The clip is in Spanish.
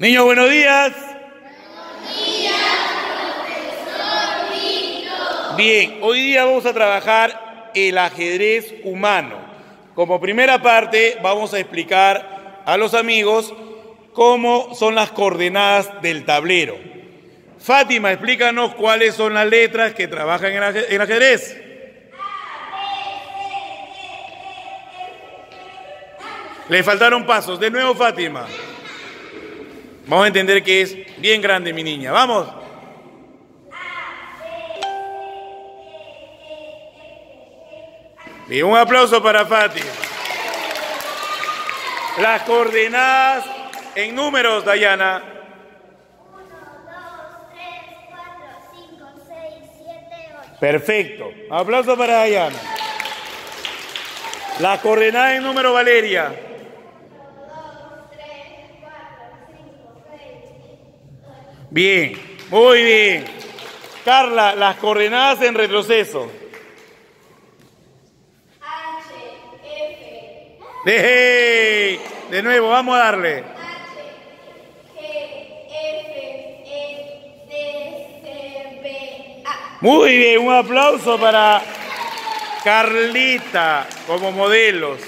Niños, buenos días. Buenos días, profesor. Bien, hoy día vamos a trabajar el ajedrez humano. Como primera parte vamos a explicar a los amigos cómo son las coordenadas del tablero. Fátima, explícanos cuáles son las letras que trabajan en el ajedrez. Le faltaron pasos. De nuevo, Fátima. Vamos a entender que es bien grande mi niña. Vamos. Y un aplauso para Fátima. Las coordenadas en números, Dayana. 1, 2, 3, 4, 5, 6, 7, 8. Perfecto. Aplauso para Dayana. Las coordenadas en número, Valeria. 2, 3, 4, 5, 6, 8. Bien, muy bien. Carla, las coordenadas en retroceso. H, F, De, de nuevo, vamos a darle. H, G, F, E, D, C, B, A. Muy bien, un aplauso para Carlita como modelos.